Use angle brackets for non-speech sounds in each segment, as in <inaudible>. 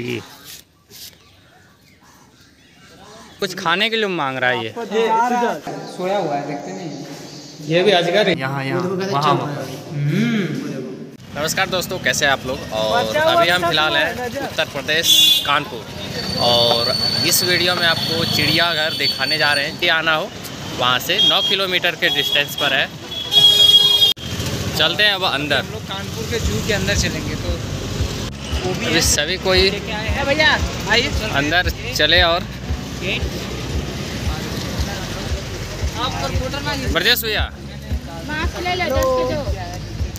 ये कुछ खाने के लिए मांग रहा है ये। सोया हुआ है देखते नहीं ये भी अजगर है यहाँ यहाँ वहाँ नमस्कार दोस्तों कैसे हैं आप लोग? और अभी हम फ़िलहाल हैं उत्तर प्रदेश कानपुर। और इस वीडियो में आपको चिड़ियाघर दिखाने जा रहे हैं। कि आना हो। वहाँ से 9 किलोमीटर के डिस्टेंस पर है। चलते हैं अब अंदर। हम लोग कानपुर के जू के अंदर चलेंगे तो अभी सभी कोई भैया अंदर चले और। ब्रजेश भैया।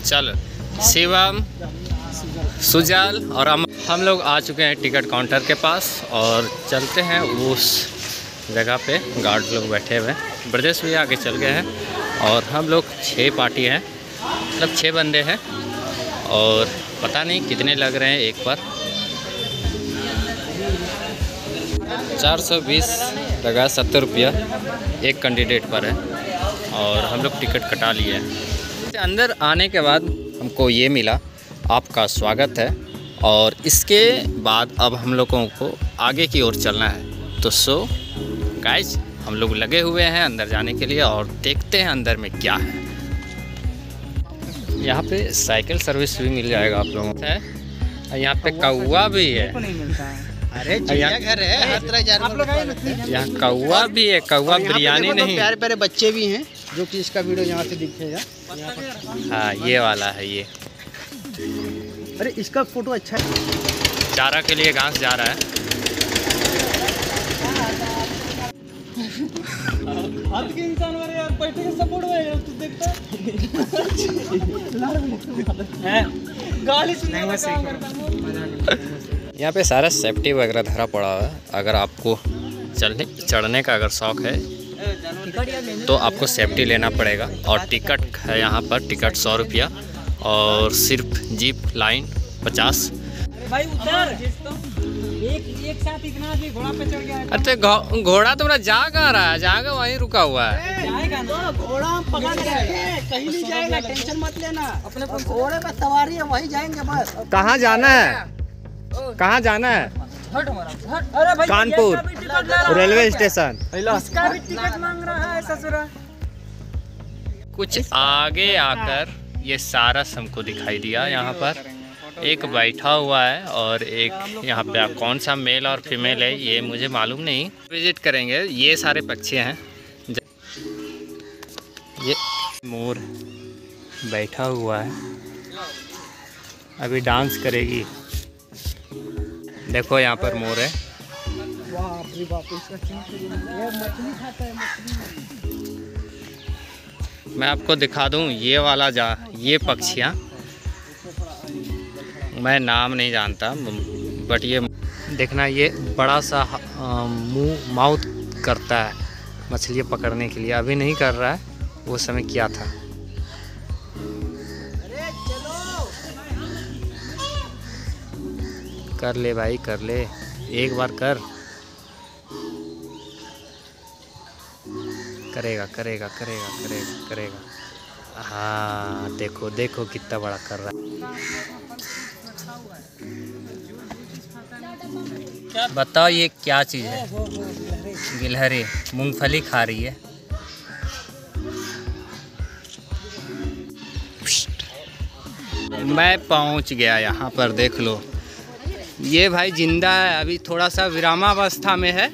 चल शिवम सुजाल और हम हम लोग आ चुके हैं टिकट काउंटर के पास और चलते हैं उस जगह पे गार्ड लोग बैठे हुए हैं। ब्रजेश भी आगे चल गए हैं और हम लोग छः पार्टी हैं मतलब छः बंदे हैं और पता नहीं कितने लग रहे हैं एक पर चार सौ बीस लगा सत्तर रुपया, एक कैंडिडेट पर है, और हम लोग टिकट कटा लिए हैं। अंदर आने के बाद हमको ये मिला, आपका स्वागत है, और इसके बाद अब हम लोगों को आगे की ओर चलना है। तो सो गाइज़ हम लोग लगे हुए हैं अंदर जाने के लिए, और देखते हैं अंदर में क्या है। यहाँ पे साइकिल सर्विस भी मिल जाएगा आप लोगों को। है? यहाँ पे कौआ भी है। को नहीं मिलता है। अरे चिड़ियाघर है हर तरह जानवर यहाँ कौआ भी है कौआ बिरयानी तो नहीं। प्यारे प्यारे बच्चे भी हैं जो कि इसका वीडियो यहाँ से दिखेगा। हाँ ये वाला है ये। अरे इसका फ़ोटो अच्छा है। चारा के लिए घास जा रहा है। के इंसान वाले यार बैठे के सपोर्ट में यार तू देखता है। गाली सुनने में काम करता यहाँ पे सारा सेफ्टी वगैरह धरा पड़ा है। अगर आपको चलने चढ़ने का अगर शौक है तो आपको सेफ्टी लेना पड़ेगा। और टिकट है यहाँ पर टिकट सौ रुपया। और सिर्फ़ जीप लाइन पचास। भाई उतर। एक एक साथ इतना आदमी घोड़ा पे चढ़ गया अच्छा घोड़ा तुम्हारा जा कहाँ रहा है जाएगा वहीं रुका हुआ है। जाएगा ना। घोड़ा पकड़ के कहीं नहीं जाएगा टेंशन मत लेना। अपने घोड़े पे सवारी है वहीं जाएँगे बस। कहाँ जाना है? कहाँ जाना है? हट हमारा हट अरे भाई कानपुर। Railway station. इसका भी टिकट मांग रहा है ससुरा। कुछ आगे आकर ये सारा हमको दिखाई दिया यहाँ पर। एक बैठा हुआ है और एक यहाँ पे कौन सा मेल और फीमेल है, ये मुझे मालूम नहीं। विज़िट करेंगे, ये सारे पक्षी हैं। ये मोर बैठा हुआ है, अभी डांस करेगी। देखो यहाँ पर मोर है। मैं आपको दिखा दूँ, ये वाला जा, ये पक्षियाँ मैं नाम नहीं जानता बट ये देखना, ये बड़ा सा मुँह माउथ करता है मछलियाँ पकड़ने के लिए। अभी नहीं कर रहा है, वो समय किया था। कर ले भाई, कर ले। एक बार कर। करेगा करेगा करेगा करेगा करेगा। हाँ देखो देखो कितना बड़ा कर रहा है। बताओ ये क्या चीज़ है? गिलहरी। मूंगफली खा रही है। मैं पहुँच गया यहाँ पर, देख लो। ये भाई ज़िंदा है, अभी थोड़ा सा विरामावस्था में है।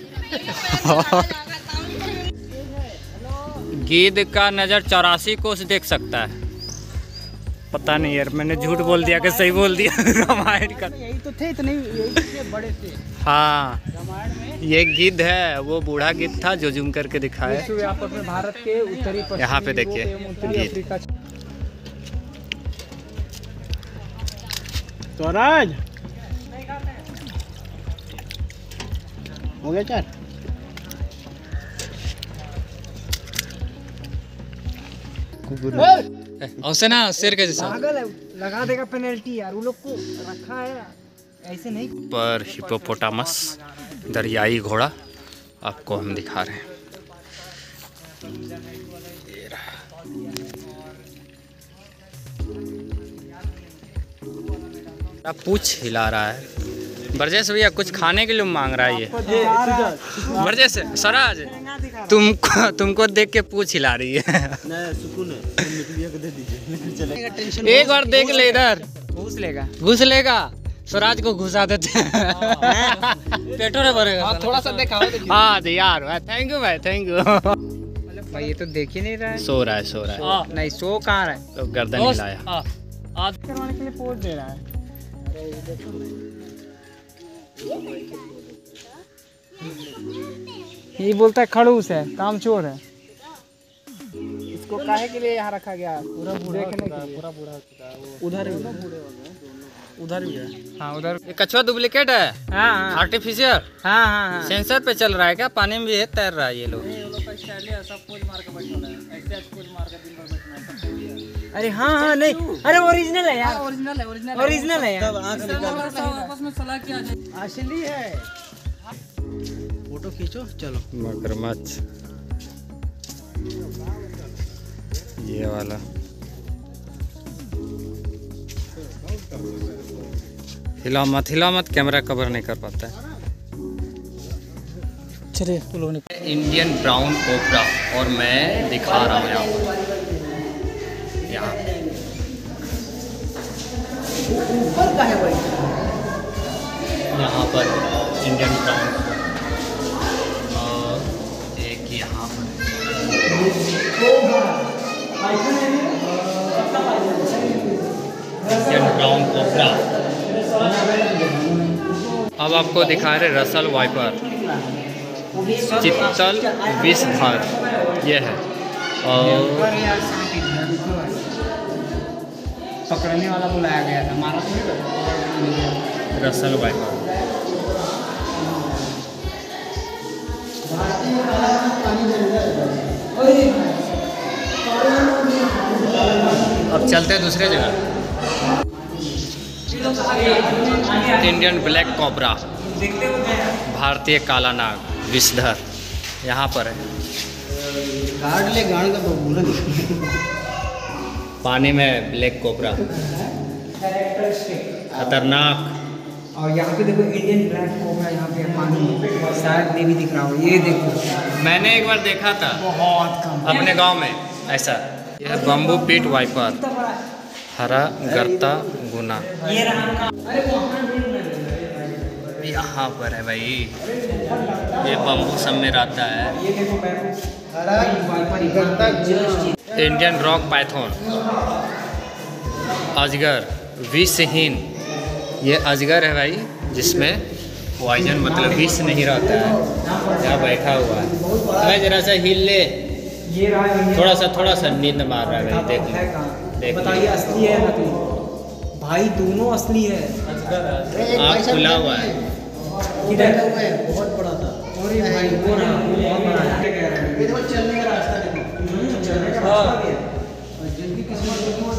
गिद्ध का नज़र चौरासी कोस देख सकता है। पता नहीं यार मैंने झूठ बोल दिया कि सही बोल दिया? <laughs> रामायण का। यही तो थे इतने यही बड़े थे। हाँ। ये गिद्ध है वो बूढ़ा गिद्ध था जो जूम करके दिखाया। विश्व भारत के उत्तरी यहाँ पे देखिए, गीत। स्वराज! हो गया चार? औसे ना शेर के जैसा लगा देगा पेनल्टी यार वो लोग को रखा है ऐसे नहीं। पर हिपोपोटामस दरियाई घोड़ा आपको हम दिखा रहे हैं। पूछ हिला रहा है। ब्रजेश भैया कुछ खाने के लिए मांग रहा है ये। ब्रजेश स्वराज तुमको तुमको देख के पूछ हिला रही है। एक बार देख ले इधर। घूस लेगा। घुस लेगा। स्वराज को घुसा देते हैं। पेटो ने भरेगा थोड़ा सा देखा हाँ तो यार थैंक यू भाई थैंक यू भाई ये तो देख ही नहीं रहा है। सो रहा है सो रहा है। नहीं सो कहाँ रहा है? तो गर्दन हिलाया। आज करवाने के लिए पोज दे रहा है। ये बोलता है खड़ूस है काम चोर है। इसको काहे के लिए यहाँ रखा गया? पूरा देखने के लिए। पूरा बूढ़ा उधर भी उधर भी है। हाँ उधर। ये कछुआ डुप्लीकेट है? हाँ हाँ। आर्टिफिशियल हाँ हाँ हाँ। सेंसर पे चल रहा है क्या? पानी में भी है तैर रहा है ये लोग। अरे हाँ हाँ नहीं। अरे ओरिजिनल है यार। ओरिजिनल है ओरिजिनल ओरिजिनल है यार। असली है। फ़ोटो खींचो चलो। मगरमच्छ। ये वाला। हिला मत हिला मत कैमरा कवर नहीं कर पाता है। चलिए इंडियन ब्राउन कोबरा और मैं दिखा रहा हूँ यहाँ यहाँ। ऊपर का है भाई यहाँ पर इंडियन ब्राउन और एक यहाँ पर। ब्राउन कोबरा अब आपको दिखा रहे रसल वाइपर। चित्तल विषधर ये है। और पकड़ने वाला बुलाया गया था। मारा तो रसल वाइपर अब चलते हैं दूसरे जगह। इंडियन ब्लैक कॉबरा भारतीय काला नाग विषधर। यहाँ पर है। पानी में ब्लैक कोबरा। खतरनाक। और यहाँ पे देखो इंडियन ब्लैक कोबरा यहाँ पे पानी में शायद ये भी दिख रहा हो ये देखो। मैंने एक बार देखा था। बहुत कम। अपने गाँव में ऐसा। यह बम्बू पीट वाइपर हरा गर्ता गुना। यहाँ पर है भाई। ये बम्बू सब में रहता है इंडियन रॉक पाइथन अजगर विषहीन ये अजगर है भाई जिसमें पॉइजन मतलब विष नहीं रहता है। यहाँ बैठा हुआ है। भाई जरा सा हिल ले। ये रहा इंडियन थोड़ा सा थोड़ा सा नींद मार रहा है भाई देख ले। बताइए असली है नकली? भाई दोनों असली है। आँख खुला हुआ है। किधर? बहुत बड़ा था। रास्ता भी है और जिनकी किस्मत होगी वो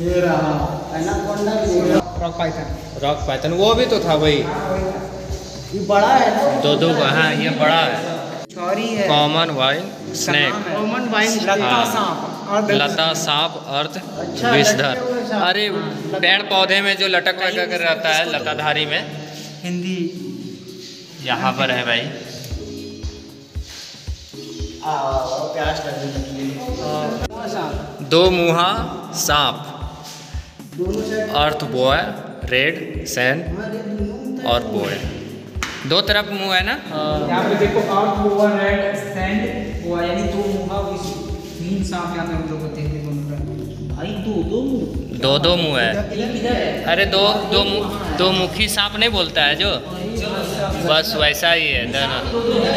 ये रहा एनाकोंडा भी रॉक पाइथन रॉक पाइथन वो भी तो था भाई। ये बड़ा है ना दो दो का हाँ ये बड़ा है। है common vine snake common vine लता हाँ। सांप लता सांप अर्थ अच्छा, विषधर। अरे पेड़ पौधे में जो लटक लटक कर रहता है लताधारी में। हिंदी। यहाँ पर है भाई। दो मुहा, सांप। अर्थ बॉय रेड सैन और बॉय दो तरफ़ मुँह है ना? यहाँ पे देखो earth boa red sand boa यानी दो मुहा सांप यहाँ पे हम लोग को भाई दो दो मुँह। दो दो मुँह है। अरे दो दो मुँह दो मुखी सांप नहीं बोलता है जो? बस वैसा ही है दोनों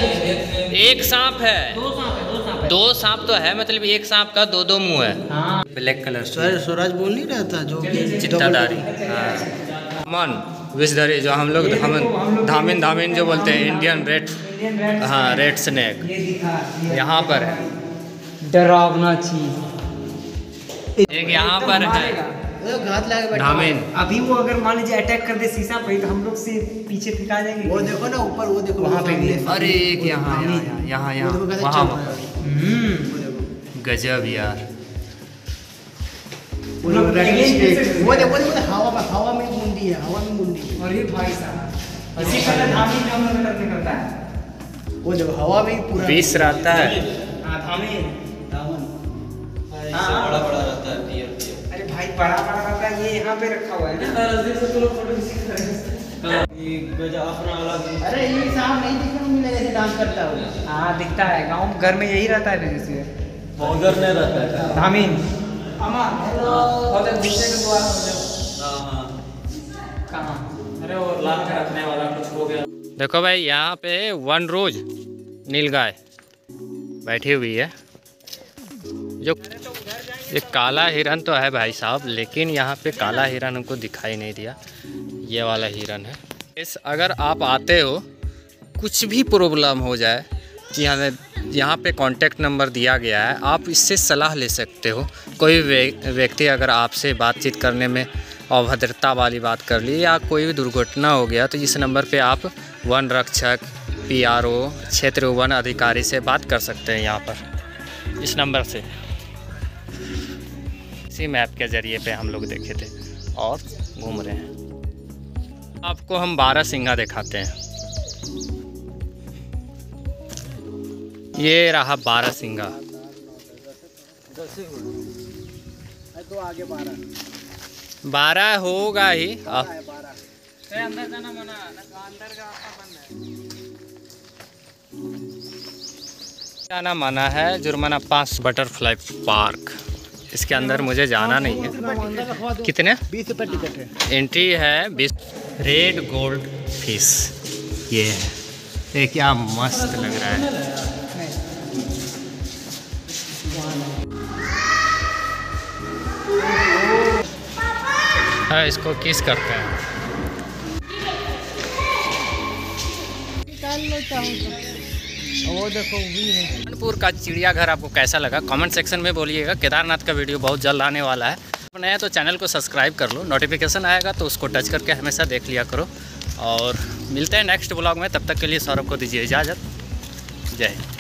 एक सांप है। दो सांप तो है मतलब एक सांप का दो दो मुँह है। हाँ। ब्लैक कलर सर स्वराज बोल नहीं रहा था जो कि चिट्टादारी हाँ। मन विषधरी जो हम लोग धामिन धामिन धामिन जो बोलते हैं इंडियन रेड हाँ रेड स्नेक यहाँ पर है। डरावना चीज़। एक यहाँ पर है। वो घात लगा के बैठा। धामिन अभी वो अगर मान लीजिए अटैक कर दे शीशा पे तो हम लोग से पीछे फेंका जाएँगे वो देखो ना ऊपर वो देखो। वहाँ पे अरे एक यहाँ यहाँ यहाँ वहाँ। हम्म। गजब यार। वो देखो देखो हवा में हवा में मुंडी है हवा में मुंडी। है और भाई साहब। इसी तरह धामी काम निकलता है। वो देखो हवा में पूरा बीस रहता है। हाँ धामी। दामन बड़ा बड़ा रहता है पियर पियर अरे भाई बड़ा बड़ा रहता है ये यहाँ पे रखा हुआ है ना? अपना अलग अरे ये साहब नहीं दिखने को मिलेगा जैसे डांस करता हो। हाँ दिखता है गाँव घर में यही रहता है जैसे। रहता है। धामीन। अमा हेलो और दूसरे के द्वार हो जाओ। हाँ हाँ। अरे वो लाल के रखने वाला कुछ हो गया। देखो भाई यहाँ पे वन रोज नीलगाय बैठी हुई है। जो ये काला हिरन तो है भाई साहब, लेकिन यहाँ पे काला हिरन हमको दिखाई नहीं दिया। ये वाला हिरन है। इस अगर आप आते हो, कुछ भी प्रॉब्लम हो जाए यहाँ यहाँ पे कांटेक्ट नंबर दिया गया है, आप इससे सलाह ले सकते हो। कोई व्यक्ति अगर आपसे बातचीत करने में अभद्रता वाली बात कर ली, या कोई भी दुर्घटना हो गया तो इस नंबर पे आप वन रक्षक पीआरओ क्षेत्र वन अधिकारी से बात कर सकते हैं यहाँ पर। इस नंबर से। इसी मैप के ज़रिए पे हम लोग देखे थे और घूम रहे हैं। आपको हम बारह सिंगा दिखाते हैं। ये रहा बारह सिंगा। बारह बारह होगा ही। अंदर जाना है जाना माना है जुर्माना पास बटरफ्लाई पार्क। इसके अंदर मुझे जाना नहीं है। कितने? बीस रुपये टिकट है। एंट्री है बीस। रेड गोल्ड फ़िश ये है। ये क्या मस्त लग रहा है। हाँ इसको किस करते हैं। वो देखो भी है। कानपुर का चिड़ियाघर आपको कैसा लगा? कमेंट सेक्शन में बोलिएगा। केदारनाथ का वीडियो बहुत जल्द आने वाला है। नया तो चैनल को सब्सक्राइब कर लो। नोटिफिकेशन आएगा तो उसको टच करके हमेशा देख लिया करो। और मिलते हैं नेक्स्ट ब्लॉग में। तब तक के लिए सौरभ को दीजिए इजाज़त। जय हिंद।